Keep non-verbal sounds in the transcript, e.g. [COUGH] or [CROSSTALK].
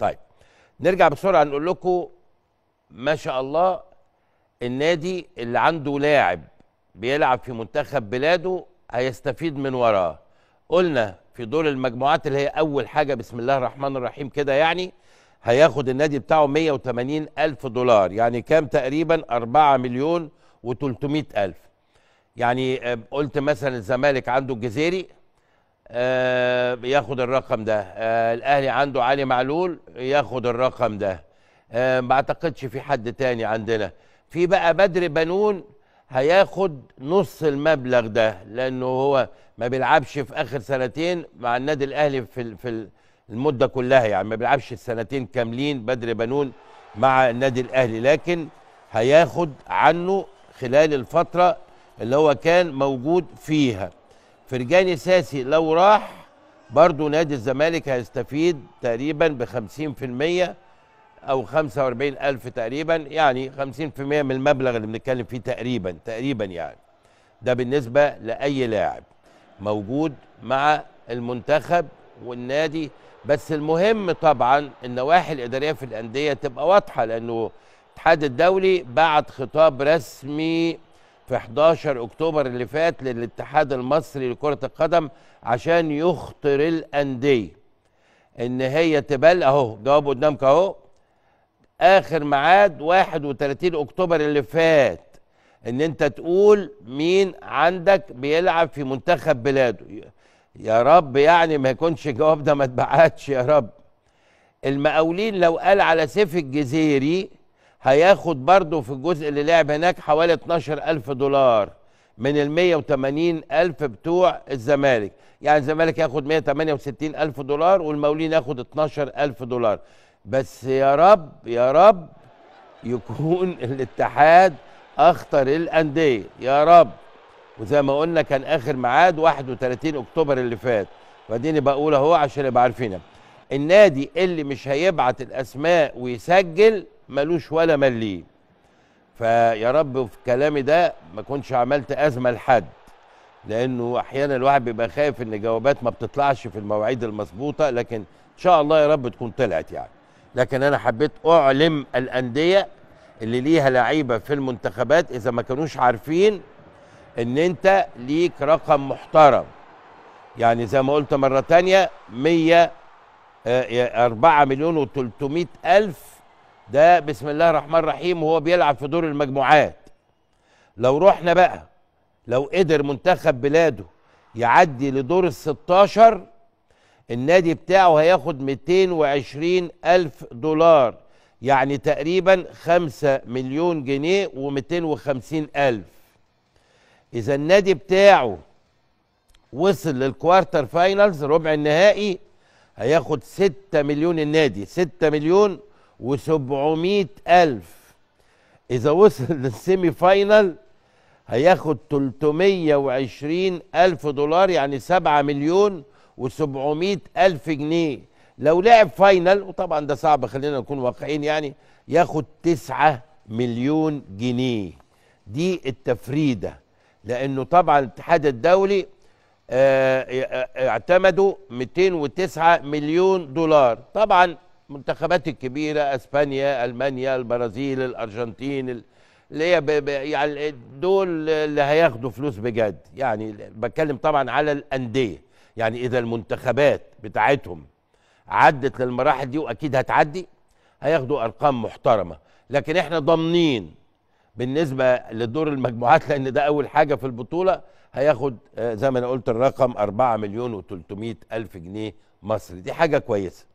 طيب نرجع بسرعة نقول لكم ما شاء الله النادي اللي عنده لاعب بيلعب في منتخب بلاده هيستفيد من وراه. قلنا في دور المجموعات اللي هي أول حاجة بسم الله الرحمن الرحيم كده يعني هياخد النادي بتاعه 180 ألف دولار يعني كام تقريبا؟ 4 مليون و300 ألف. يعني قلت مثلا الزمالك عنده الجزيري آه، ياخد الرقم ده. آه، الأهلي عنده علي معلول ياخد الرقم ده. آه، ما أعتقدش في حد تاني عندنا. في بقى بدر بنون هياخد نص المبلغ ده لأنه هو ما بيلعبش في آخر سنتين مع النادي الأهلي في في ال- المدة كلها يعني ما بيلعبش السنتين كاملين بدر بنون مع النادي الأهلي. لكن هياخد عنه خلال الفترة اللي هو كان موجود فيها. فرجاني ساسي لو راح برضو نادي الزمالك هيستفيد تقريبا ب 50% أو 45 ألف تقريبا يعني 50% من المبلغ اللي بنتكلم فيه تقريبا تقريبا يعني. ده بالنسبة لأي لاعب موجود مع المنتخب والنادي. بس المهم طبعا النواحي الإدارية في الأندية تبقى واضحة لأنه الاتحاد الدولي بعت خطاب رسمي في 11 أكتوبر اللي فات للاتحاد المصري لكرة القدم عشان يخطر الأندية. ان هي تبل أهو جواب قدامك اهو آخر ميعاد 31 أكتوبر اللي فات. إن أنت تقول مين عندك بيلعب في منتخب بلاده. يا رب يعني ما يكونش الجواب ده ما اتبعتش يا رب. المقاولين لو قال على سيف الجزيري هياخد برضه في الجزء اللي لعب هناك حوالي 12 ألف دولار من ال 180 ألف بتوع الزمالك. يعني الزمالك ياخد 168 ألف دولار والمقاولين ياخد 12 ألف دولار. بس يا رب يا رب يكون [LAUGHS] الاتحاد أخطر الأندية. يا رب. وزي ما قلنا كان آخر ميعاد 31 أكتوبر اللي فات. واديني بقول أهو عشان يبقى عارفينها. النادي اللي مش هيبعت الأسماء ويسجل ملوش ولا مليم. فيا رب في كلامي ده ما كنتش عملت أزمة لحد لأنه أحيانا الواحد بيبقى خايف إن جوابات ما بتطلعش في المواعيد المظبوطة لكن إن شاء الله يا رب تكون طلعت يعني. لكن أنا حبيت أعلم الأندية اللي ليها لعيبة في المنتخبات إذا ما كانوش عارفين إن أنت ليك رقم محترم. يعني زي ما قلت مرة تانية 100 آه، 4 مليون و300 ألف ده بسم الله الرحمن الرحيم وهو بيلعب في دور المجموعات. لو رحنا بقى لو قدر منتخب بلاده يعدي لدور ال 16 النادي بتاعه هياخد 220 ألف دولار يعني تقريبا 5 مليون جنيه و250 ألف. إذا النادي بتاعه وصل لل quarter finals ربع النهائي هياخد 6 مليون النادي 6 مليون و700 ألف. إذا وصل [LAUGHS] لل semi final هياخد 320 ألف دولار يعني 7 مليون و700 ألف جنيه. لو لعب final وطبعا ده صعب خلينا نكون واقعيين يعني ياخد 9 مليون جنيه. دي التفريدة لأنه طبعا الاتحاد الدولي آه، آه، اعتمدوا 209 مليون دولار. طبعا المنتخبات الكبيرة إسبانيا ألمانيا البرازيل الأرجنتين ال- اللي هي يعني دول اللي هياخدوا فلوس بجد. يعني بتكلم طبعا على الأندية. يعني إذا المنتخبات بتاعتهم عدت للمراحل دي وأكيد هتعدي هياخدوا أرقام محترمة. لكن إحنا ضامنين بالنسبة لدور المجموعات لأن ده أول حاجة في البطولة هياخد آه، زي ما أنا قلت الرقم 4 مليون و300 ألف جنيه مصري. دي حاجة كويسة.